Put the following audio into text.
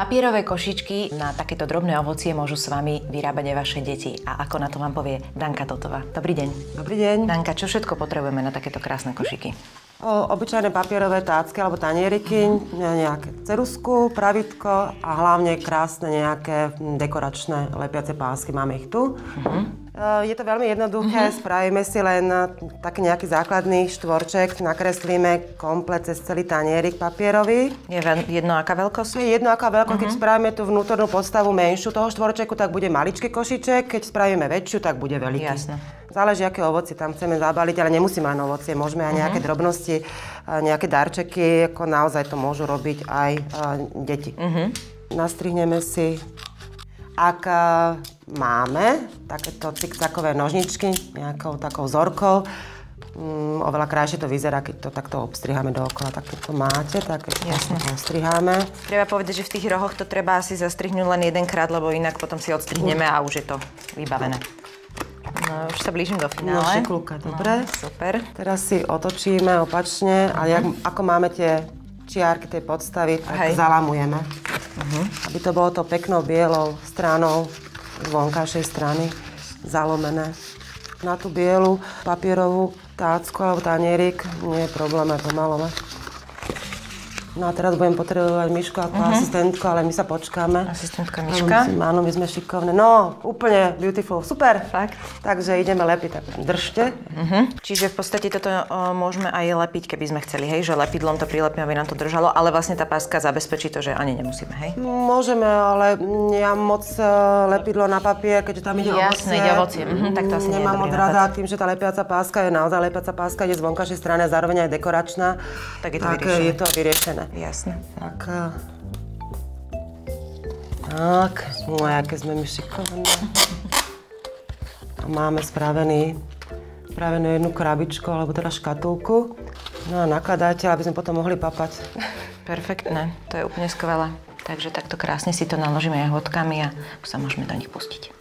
Papierové košičky na takéto drobné ovocie môžu s vami vyrábať aj vaše deti. A ako na to vám povie Danka Totová. Dobrý deň. Dobrý deň. Danka, čo všetko potrebujeme na takéto krásne košiky? O, obyčajné papierové tácky alebo tanieriky, nejaké cerusku, pravitko a hlavne krásne nejaké dekoračné lepiace pásky. Máme ich tu. Uh-huh. Je to veľmi jednoduché, uh-huh. spravíme si len taký nejaký základný štvorček, nakreslíme komplet cez celý tanierik papierový. Je jedno aká veľkosť? Je jedno aká veľkosť, uh-huh. keď spravíme tú vnútornú podstavu menšiu toho štvorčeku, tak bude maličký košiček, keď spravíme väčšiu, tak bude veľký. Jasné. Záleží, aké ovocie tam chceme zabaliť, ale nemusíme len ovocie, môžeme aj nejaké uh-huh. drobnosti, nejaké darčeky, ako naozaj to môžu robiť aj deti. Uh-huh. Nastrihneme si, ak máme takéto cikcakové nožničky, nejakou takou vzorkou, um, oveľa krajšie to vyzerá, keď to takto obstriháme dookola. Tak keď to máte, tak Jasne. to ostriháme. Treba povedať, že v tých rohoch to treba asi zastrihnúť len jedenkrát, lebo inak potom si odstrihneme a už je to vybavené. No, už sa blížim do finále. No, šikulka, dobre. No, super. Teraz si otočíme opačne a jak, ako máme tie čiarky tej podstavy, tak Hej. zalamujeme. Uh-huh. Aby to bolo to peknou bielou stranou z vonkajšej strany zalomené. Na tú bielu papierovú tácku alebo tanierik nie je problém aj pomalovať. No a teraz budem potrebovať Mišku ako uh-huh. asistentku, ale my sa počkáme. Asistentka Miška? Áno, my sme šikovné. No, úplne beautiful, super. Fakt? Takže ideme lepiť, tak držte. Uh-huh. Čiže v podstate toto o, môžeme aj lepiť, keby sme chceli, hej? Že lepidlom to prilepíme, aby nám to držalo, ale vlastne tá páska zabezpečí to, že ani nemusíme, hej? Môžeme, ale ja moc uh, lepidlo na papier, keďže tam ide ovocie. ide ovocie. Uh-huh, tak to asi Nemám od rada tým, že tá lepiaca páska je naozaj lepiaca páska, je z vonkajšej strany a zároveň aj dekoračná. Tak je to tak vyriešené. je to vyriešené. Jasne. Tak, tak, no aké sme my šikovné. A máme spravený, spravenú jednu krabičku, alebo teda škatulku. No a nakladáte, aby sme potom mohli papať. Perfektné, to je úplne skvelé. Takže takto krásne si to naložíme jahôdkami a sa môžeme do nich pustiť.